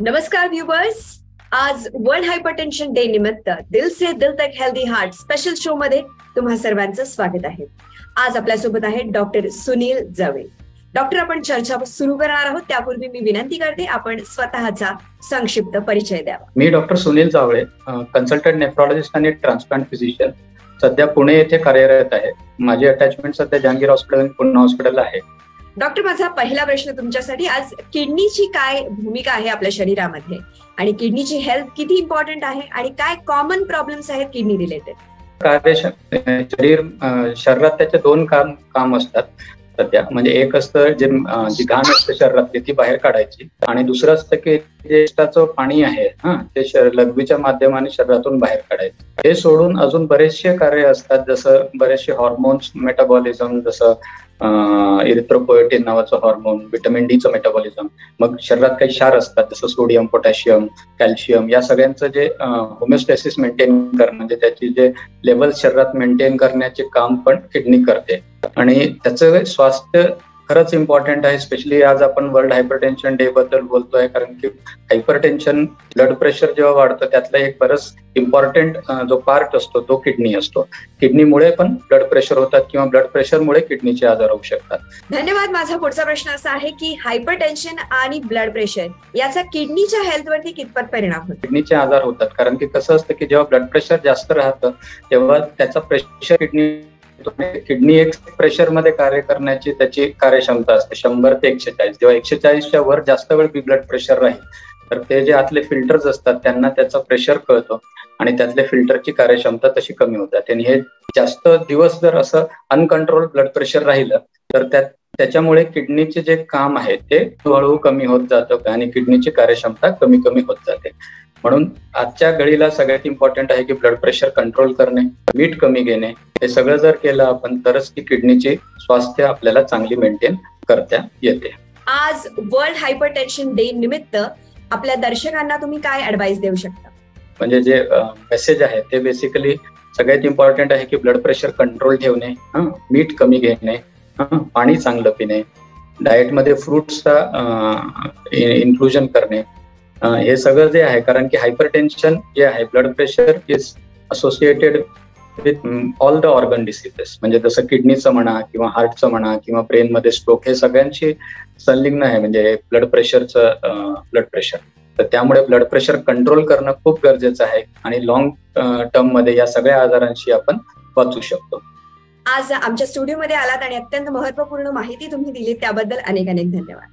नमस्कार व्ह्युअर्स आज world hypertension day निमित्त दिल से दिल तक हेल्दी हार्ट स्पेशल शो मध्ये तुम्हा सर्वांचं स्वागत आहे. आज आपल्यासोबत आहे डॉक्टर सुनील जवे. डॉक्टर आपण चर्चा सुरू करणार आहोत. त्यापूर्वी मी विनंती करते आपण स्वतःचा संक्षिप्त परिचय द्यावा. मी doctor Sunil Jawale consultant nephrologist आणि ट्रान्सप्लांट फिजिशियन सध्या पुणे येथे कार्यरत आहे. माझी अटॅचमेंट सध्या जहांगीर हॉस्पिटल आणि पुणे हॉस्पिटल आहे. डॉक्टर माझा पहिला प्रश्न तुमच्यासाठी आज किडनीची काय भूमिका आहे आपल्या शरीरामध्ये? आणि किडनीची हेल्थ किती इम्पॉर्टंट आहे? आणि काय कॉमन प्रॉब्लेम्स आहेत किडनी रिलेटेड कार्य शरीर शरीरात त्याचे दोन काम काम असतात. सध्या. म्हणजे एक असतं जे जी घाण असते शरीरातली ती बाहेर काढायची. आणि दुसरं असतं की जे पाणी आहे हा ते लघवीच्या माध्यमाने शरीरातून बाहेर काढायचं. हे सोडून अजून बरेचसे कार्य असतात जसं बरेचसे हॉर्मोन्स मेटाबॉलिझम जसं इरिथ्रोपोएटिन नावाचं हॉर्मोन व्हिटॅमिन डीचं मेटाबॉलिझम मग शरीरात काही क्षार असतात जसं सोडियम पोटॅशियम कॅल्शियम या सगळ्यांचं जे होमिओस्टॅसिस मेंटेन करणं म्हणजे त्याची जे लेवल शरीरात मेंटेन करण्याचे काम पण किडनी करते. आणि त्याचं स्वास्थ्य खरंच इम्पॉर्टंट आहे स्पेशली आज आपण वर्ल्ड हायपरटेन्शन डे बद्दल बोलतोय कारण की हायपरटेन्शन ब्लड प्रेशर जेव्हा वाढतं त्यातला एक बरंच इम्पॉर्टंट जो पार्ट असतो तो किडनी असतो. किडनीमुळे पण ब्लड प्रेशर होतात किंवा ब्लड प्रेशरमुळे किडनीचे आजार होऊ शकतात. धन्यवाद. माझा पुढचा प्रश्न असा आहे की हायपरटेन्शन आणि ब्लड प्रेशर याचा किडनीच्या हेल्थवरती कितपत परिणाम होतो? किडनीचे आजार होतात कारण की कसं असतं की जेव्हा ब्लड प्रेशर जास्त राहतं तेव्हा त्याचा प्रेशर किडनी किडनी एक प्रेशरमध्ये कार्य करण्याची त्याची कार्यक्षमता असते. शंभर ते एकशे चाळीस जेव्हा एकशे चाळीसच्या वर जास्त वेळ ब्लड प्रेशर राहील तर ते जे आतले फिल्टर्स असतात त्यांना त्याचा प्रेशर कळतो आणि त्यातल्या फिल्टरची कार्यक्षमता तशी कमी होतात आणि हे जास्त दिवस जर असं अनकंट्रोल ब्लड प्रेशर राहिलं तर त्यात त्याच्यामुळे किडनीचे जे काम आहे ते हळूहळू कमी होत जातं आणि किडनीची कार्यक्षमता कमी कमी होत जाते. म्हणून आजच्या घडीला सगळ्यात इम्पॉर्टंट आहे की ब्लड प्रेशर कंट्रोल करणे मीठ कमी घेणे हे सगळं जर केलं आपण तरच ती किडनीची स्वास्थ्य आपल्याला चांगली मेंटेन करता येते. आज वर्ल्ड हायपरटेन्शन डे निमित्त आपल्या दर्शकांना तुम्ही काय ऍडवाइस देऊ शकता? म्हणजे जे मेसेज आहे ते बेसिकली सगळ्यात इम्पॉर्टंट आहे की ब्लड प्रेशर कंट्रोल ठेवणे मीठ कमी घेणे पाणी चांगलं पिणे डाएटमध्ये फ्रुट्सचा इन्क्लुजन करणे हे सगळं जे आहे कारण की हायपर टेन्शन जे आहे blood pressure is associated with all the organ diseases म्हणजे जसं किडनीचं म्हणा किंवा हार्टचं म्हणा किंवा ब्रेनमध्ये स्ट्रोक हे सगळ्यांशी संलिग्न आहे. म्हणजे ब्लड प्रेशरचं ब्लड प्रेशर तर त्यामुळे ब्लड प्रेशर कंट्रोल करणं खूप गरजेचं आहे आणि लॉंग टर्ममध्ये या सगळ्या आजारांशी आपण वाचू शकतो. आज आमच्या स्टुडिओमध्ये आलात आणि अत्यंत महत्त्वपूर्ण माहिती तुम्ही दिली त्याबद्दल अनेक अनेक धन्यवाद.